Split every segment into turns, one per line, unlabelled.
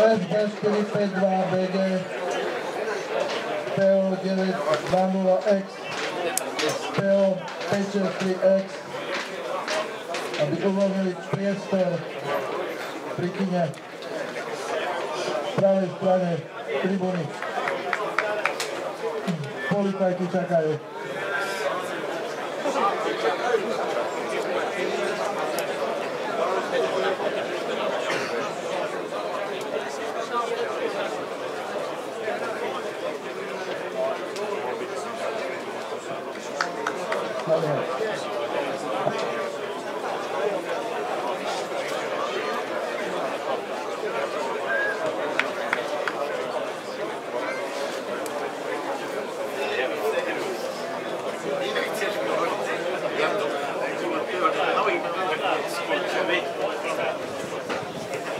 SB452 BG PO920X PO563X aby uvoľnili priestor pri kine v pravej strane tribúny. Policajti čakajú.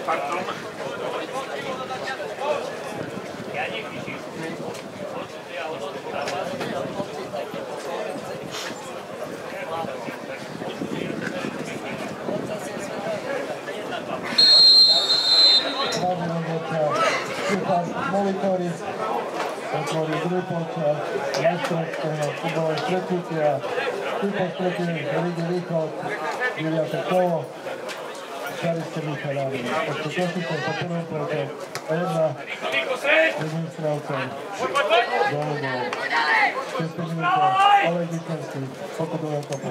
Pardon. vytvorí, vytvorí druhý pot, majstrov eh, futbolové stretnutia, druhý stretnutie Ligy Východ, 9. kolo, Šarice Michalávi. Pošto Košice po prvom proti jedna jedným strelcom. Dole bol. 6 minúta Oleg Vikenský, pokudoval kopu.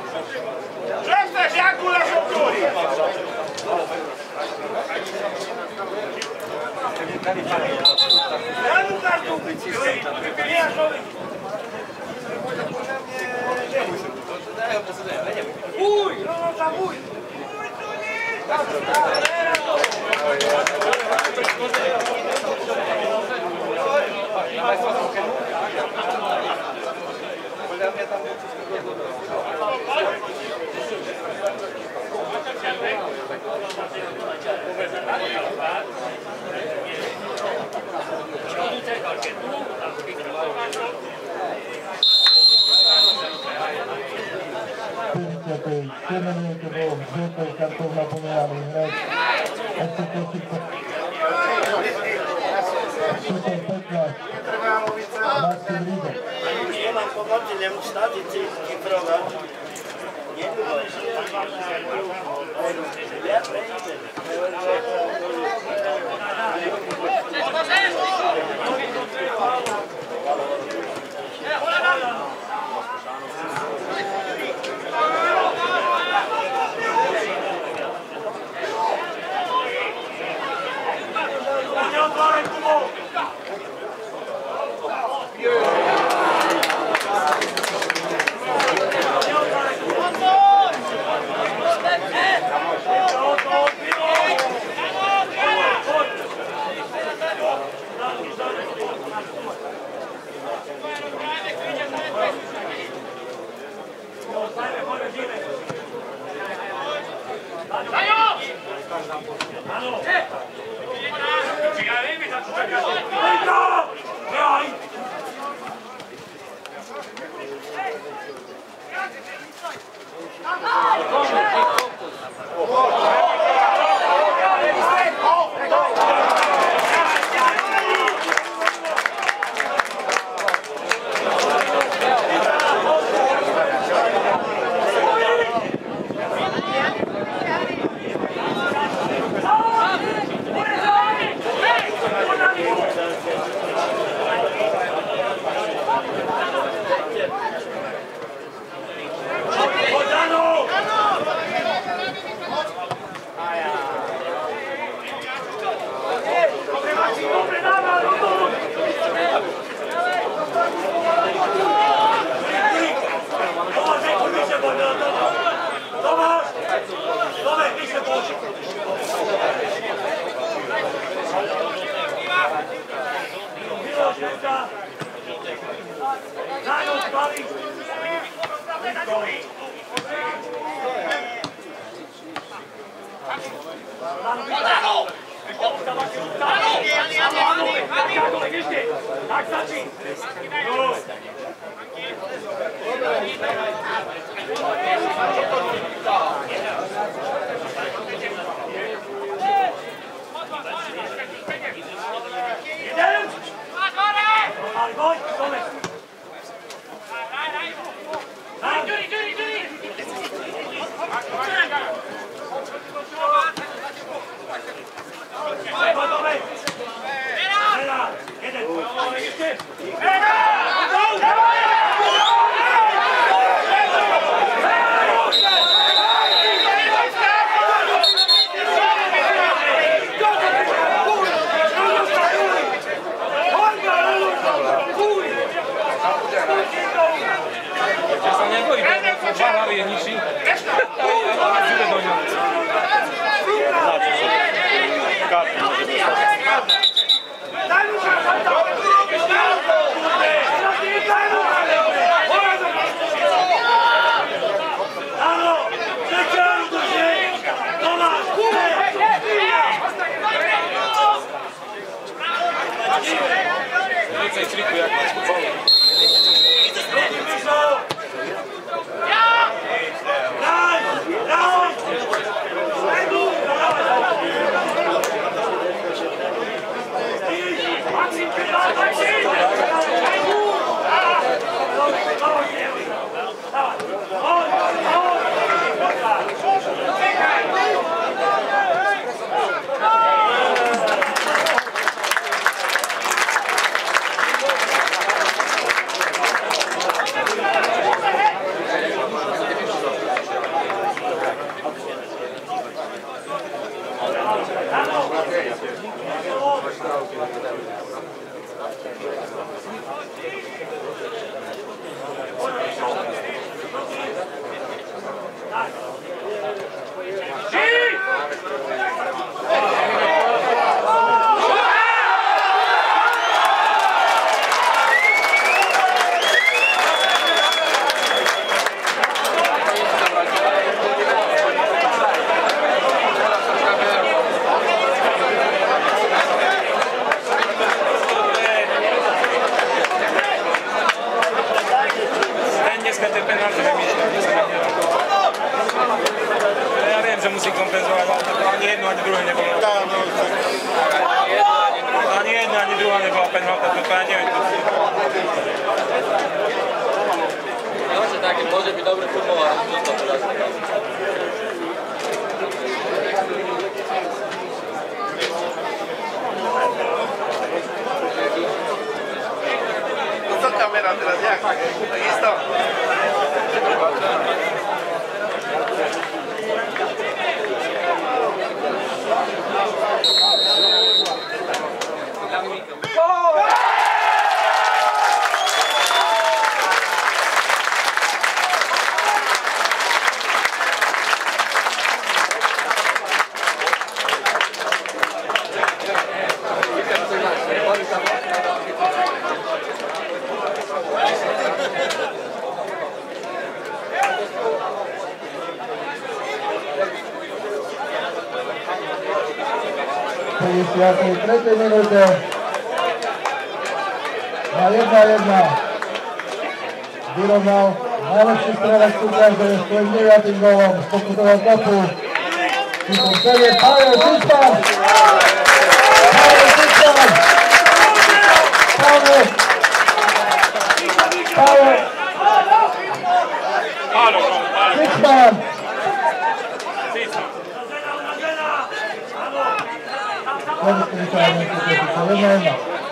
Vai fazer o dla mnie tam do wszystkiego Pięćdziesiątej, kierunek było wzięte, kartą napomniany grać. Super Petla, Marcin Lidek. ma powody lemstady tylko prowadzi. Nie było. Uważaj! Oh, Felicidad con 13 minutos. Valeva jedna. Vyrovnal najlepší strelec súťaže svojim 9. golom z pokutového kopu. Číslo 7, Pavel Šušpan. Pavel Šušpan. Pavel. Pavel. Šušpan. 何するかはないけど、食べないの。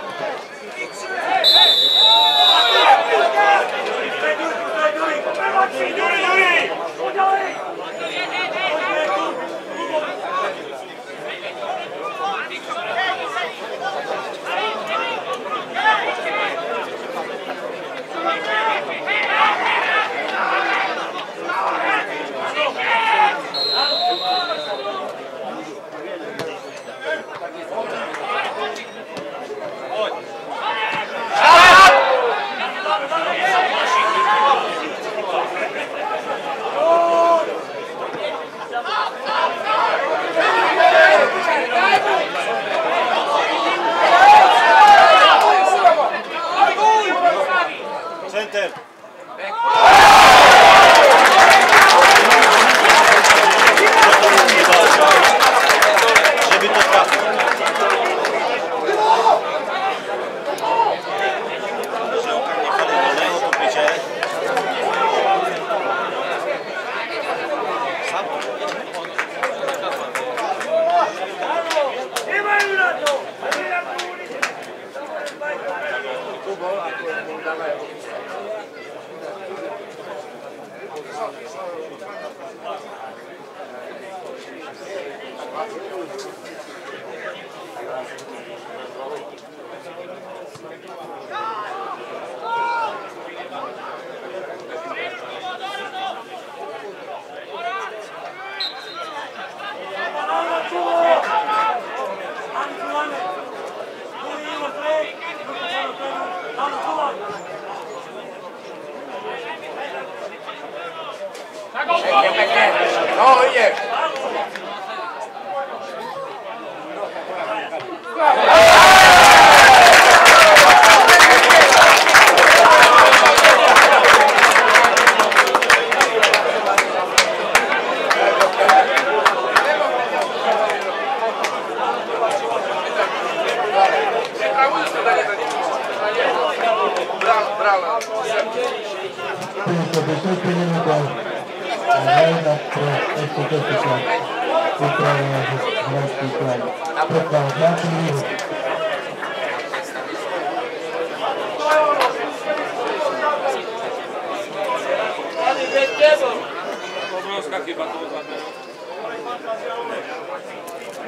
Obrązka chyba to ogarnęło.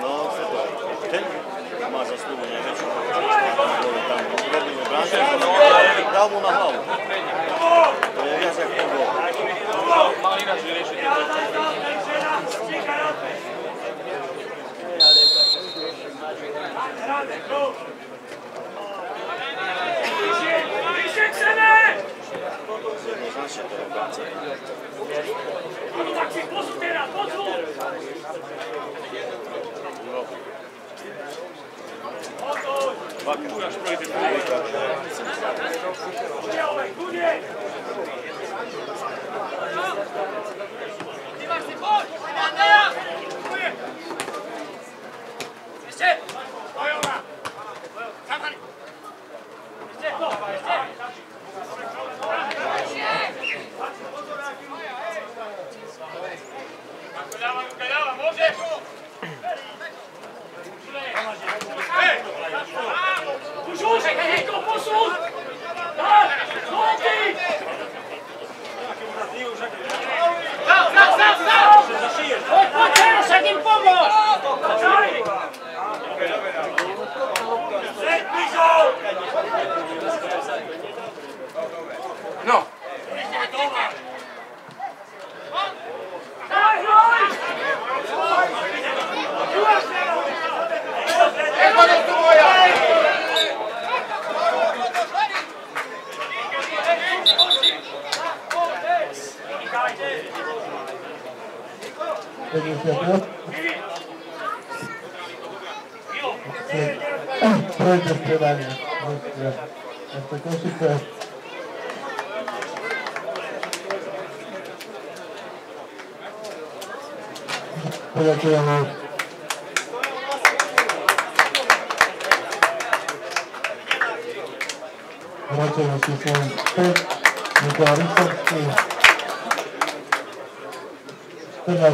No, super. Ten ma zasługę największą. Tam robił obrażę, ale no, dał mu na hał. To nie wiesz jak to było. Ma inaczej leży. Ale tak, jednoznačne to ¡Ah! zak, zak! Hogy ¡Ah! segít, pomos! Zaj!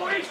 police!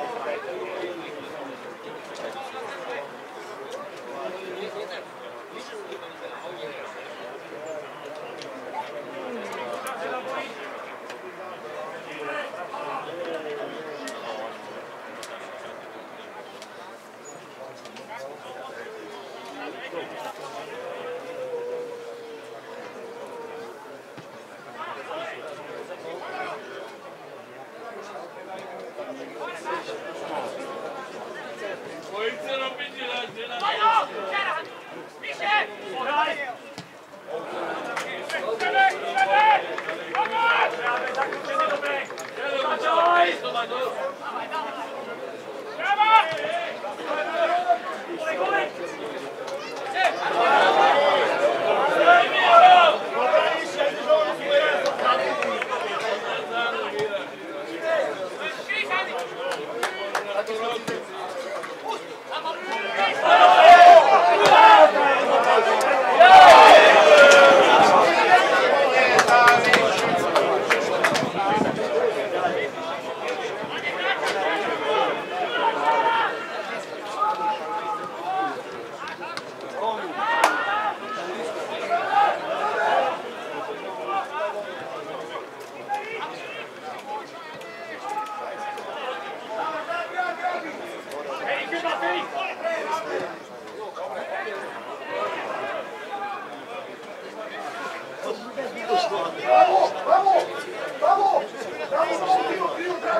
Oh,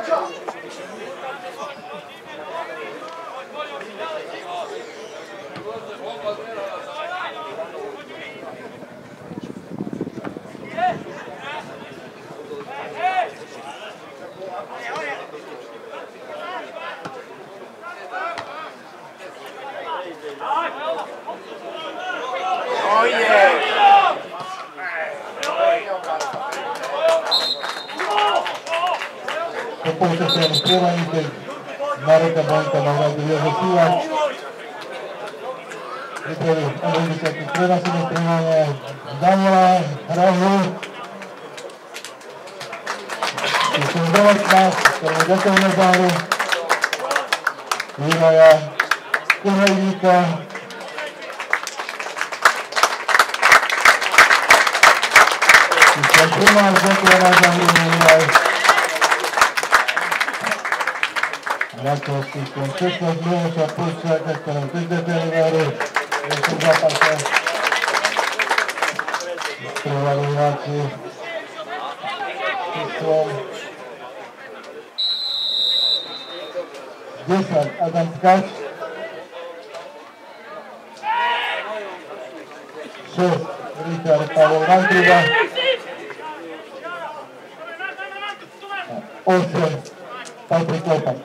Watch out. solamente Marika банка Manuel de Vecchia. Este es Cueva se nos trae Daniela Raúl. И создавать нас, Кармагатова Назару, Лилая, Куралика, Кантума Арзакова Назару, Лилая. Мальчевских концертов новых опущенных карантинных договоров. Это запаса провалинации числом. Десять Адам Ткач. Шесть Рихард Павел Ранкрева. Остров Патрик Лопас.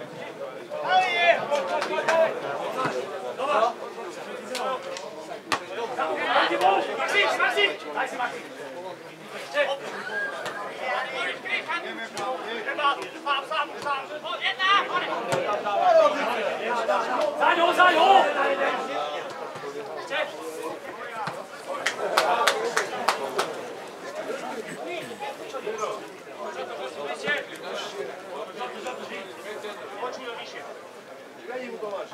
Очень логично. Дай ему помочь.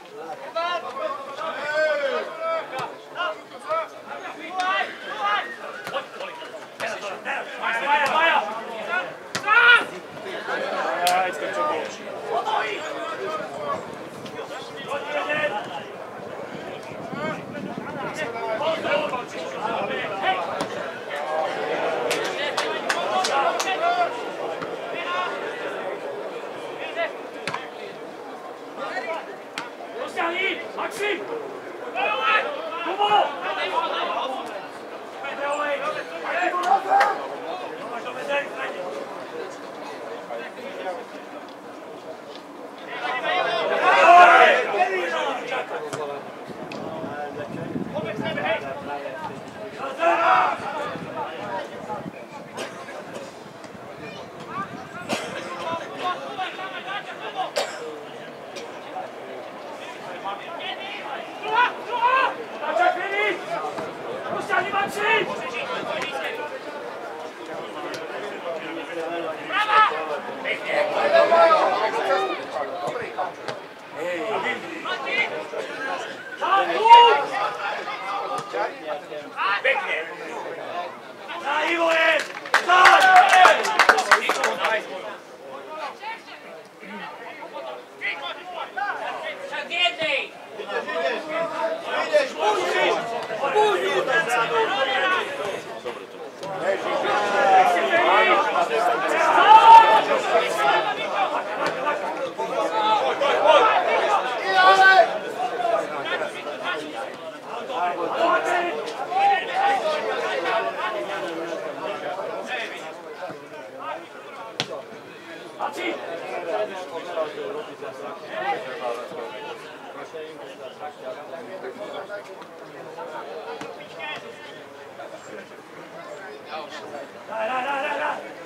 来来来来来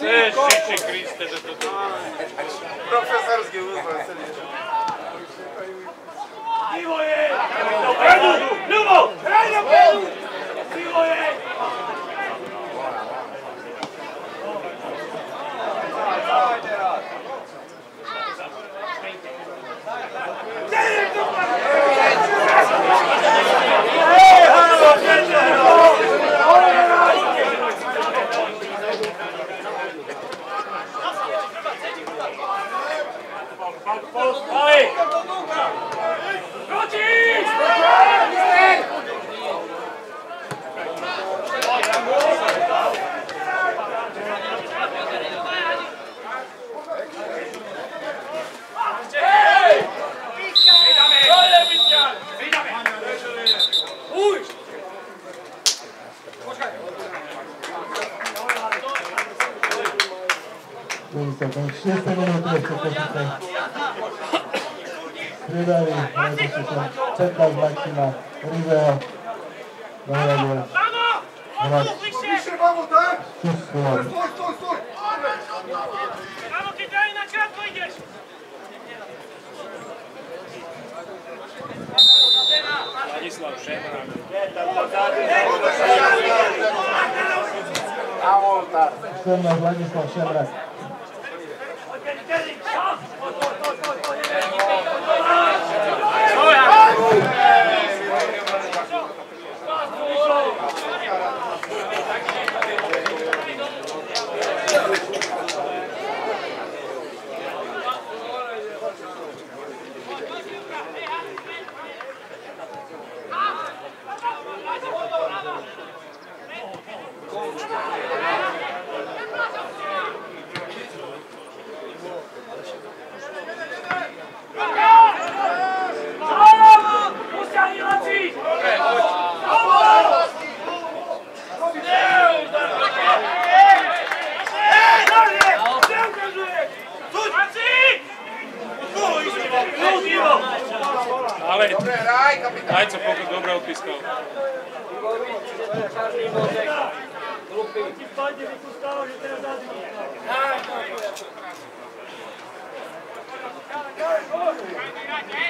Це ще ще крізь тебе тут. Професорський вибор, це Сівоє! Любов! Грай на полу! Сівоє! Hey, how are you? Vai! Prontinho! Константинович, я стану на трех композициях. Крылари, Радишича, Цепла Бакина, Рива, Варадия, Брат, Чувствован. Стой, стой, стой! Мамо, кидай, на чат выйдешь! Vladislav Šemran. Tamo oltar. Šemran, Vladislav Šemran. Oh, yeah. Haideți să facă dobra o piscă. Hai,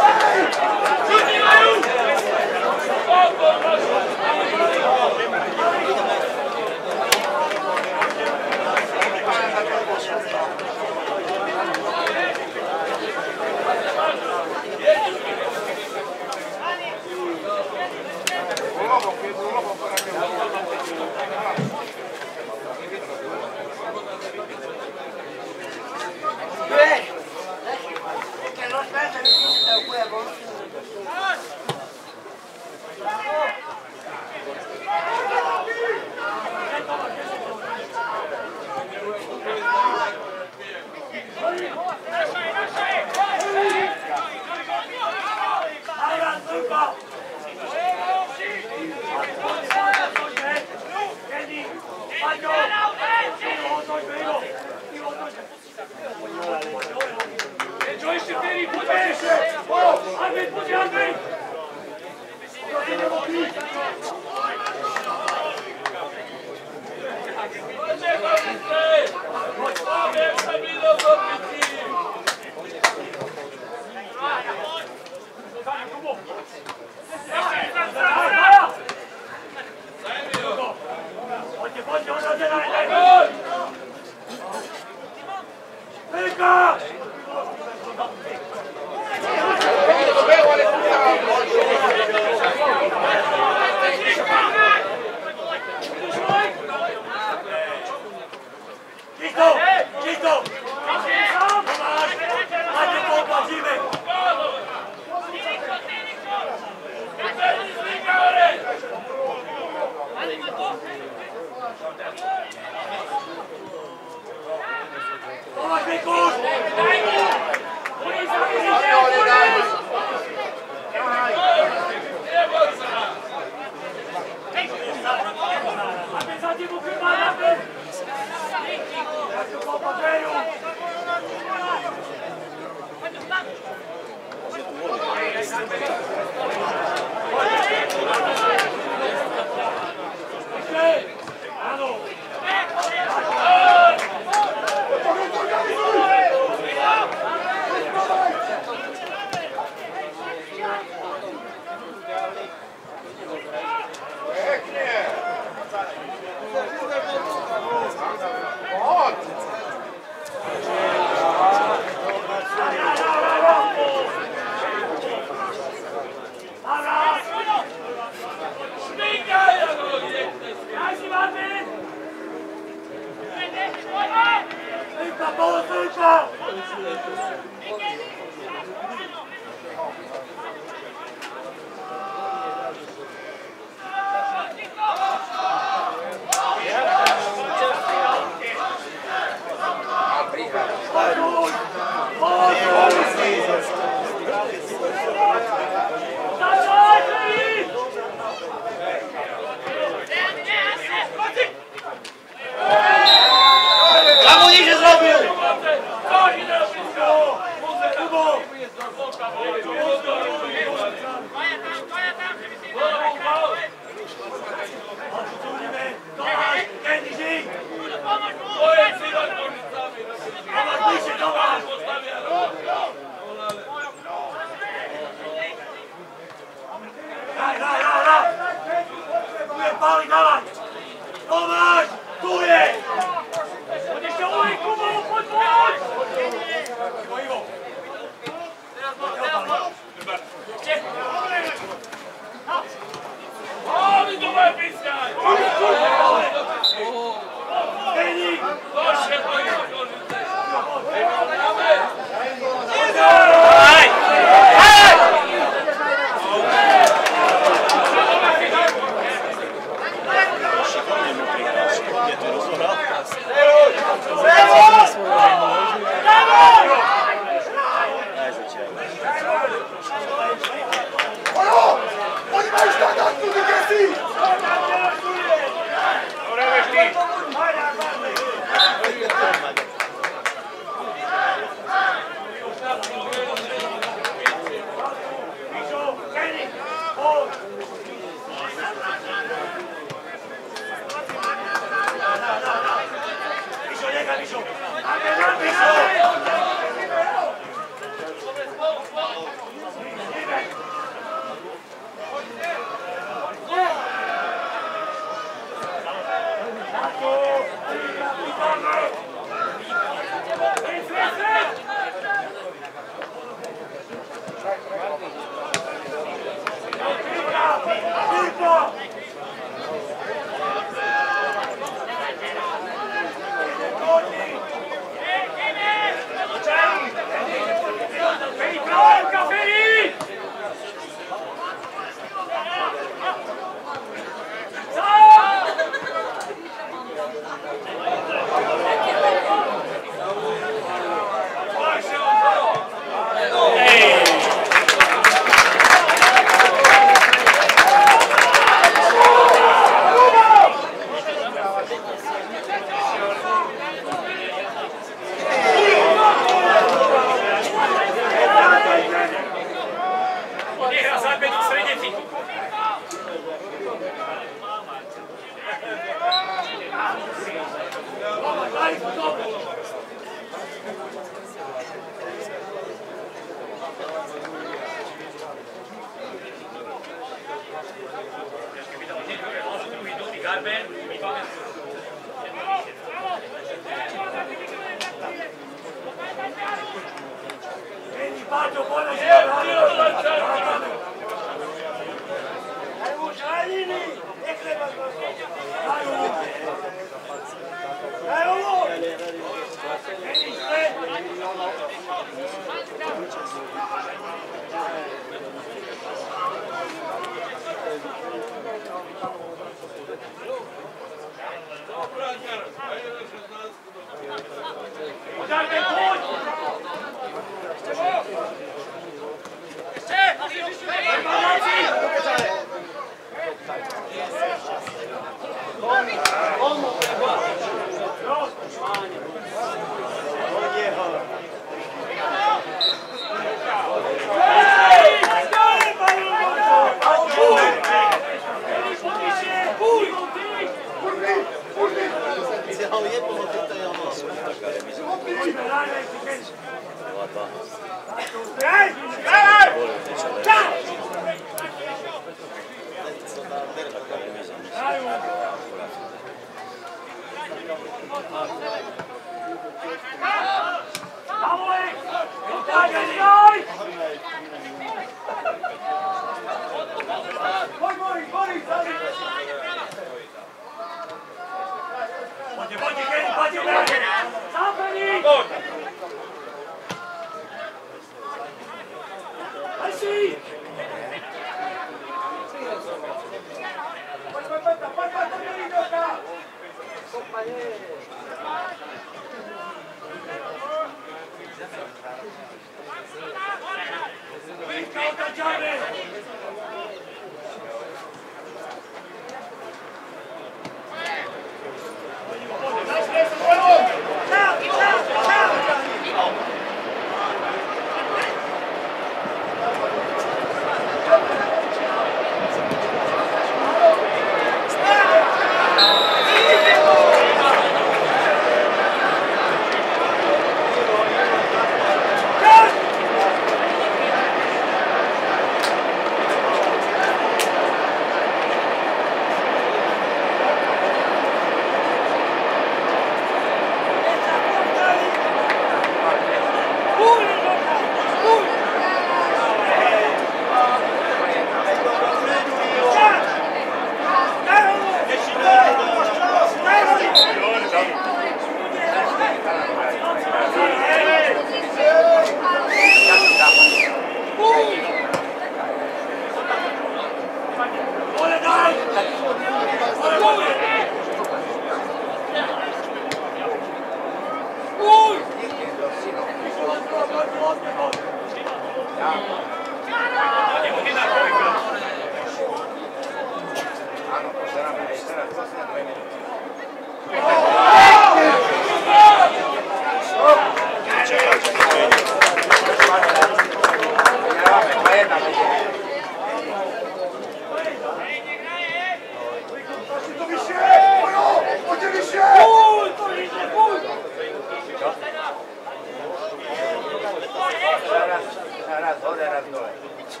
Две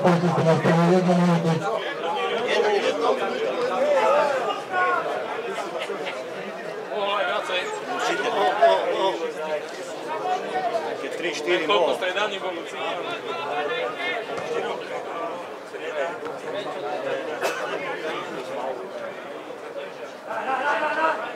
попытки на второй минуте. Три-четыре гола. Да, да, да, да.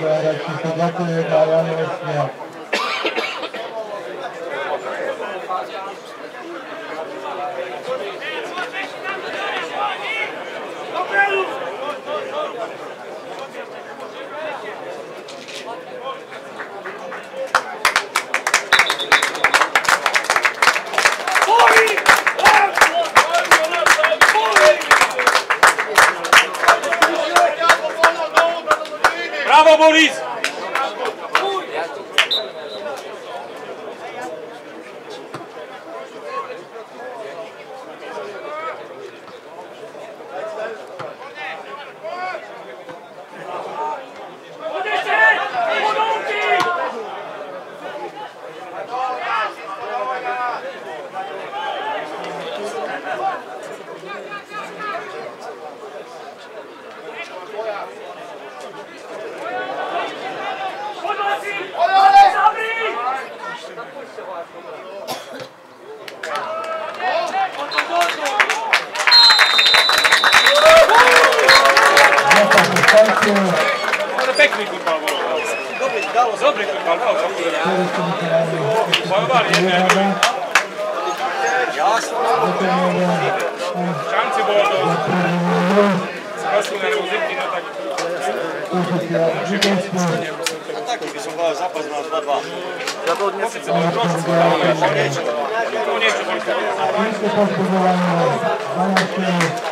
ご来場いただくようありがとうざいます。Bravo, Maurício! Zöldrékünk már behozott. Baj, bár ilyen Sánci boldog. Köszönöm, hogy itt kínáltak. A taki wyciągałem zapas na 2-2. Ja to odniosę. Nie, nie, nie.